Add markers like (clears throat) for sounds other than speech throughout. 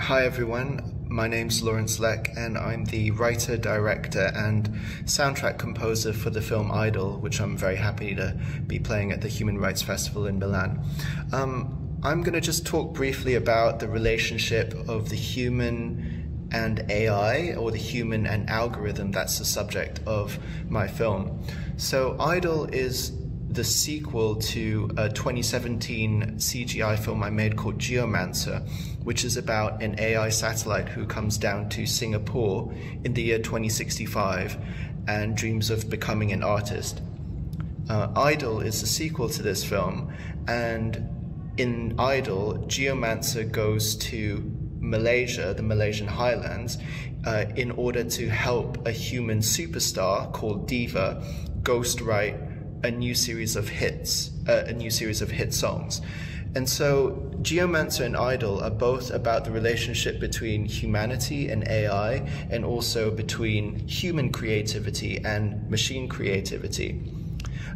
Hi everyone, my name's Lawrence Lek and I'm the writer, director and soundtrack composer for the film Aidol, which I'm very happy to be playing at the Human Rights Festival in Milan. Um, I'm going to just talk briefly about the relationship of the human and AI, or the human and algorithm, that's the subject of my film. So Aidol is the sequel to a 2017 CGI film I made called Geomancer, which is about an AI satellite who comes down to Singapore in the year 2065 and dreams of becoming an artist. Uh, Aidol is the sequel to this film, and in Aidol, Geomancer goes to Malaysia, the Malaysian highlands, uh, in order to help a human superstar called Diva ghostwrite a new series of hits, uh, a new series of hit songs. And so Geomancer and Aidol are both about the relationship between humanity and AI and also between human creativity and machine creativity.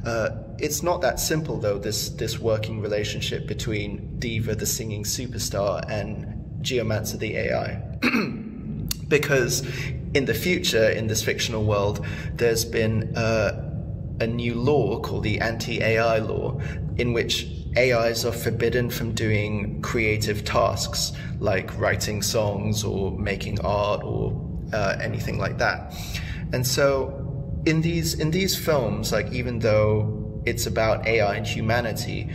Uh, it's not that simple though, this, this working relationship between Diva, the singing superstar, and Geomancer, the AI. (clears throat) because in the future, in this fictional world, there's been uh, a new law called the anti-AI law, in which AIs are forbidden from doing creative tasks like writing songs or making art or uh, anything like that. And so in these in these films, like even though it's about AI and humanity,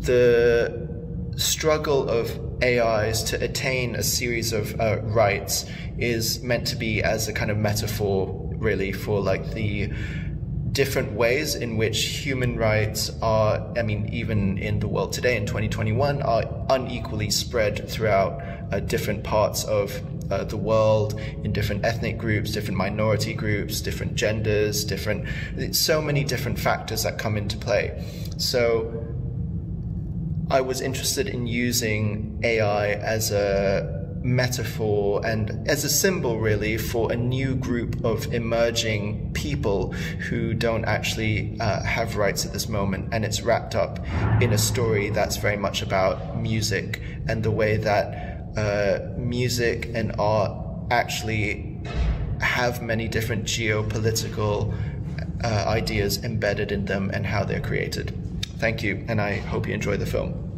the struggle of AIs to attain a series of uh, rights is meant to be as a kind of metaphor, really, for like the different ways in which human rights are, I mean, even in the world today in 2021, are unequally spread throughout uh, different parts of uh, the world, in different ethnic groups, different minority groups, different genders, different, so many different factors that come into play. So I was interested in using AI as a metaphor and as a symbol really for a new group of emerging people who don't actually uh, have rights at this moment and it's wrapped up in a story that's very much about music and the way that uh, music and art actually have many different geopolitical uh, ideas embedded in them and how they're created. Thank you, and I hope you enjoy the film.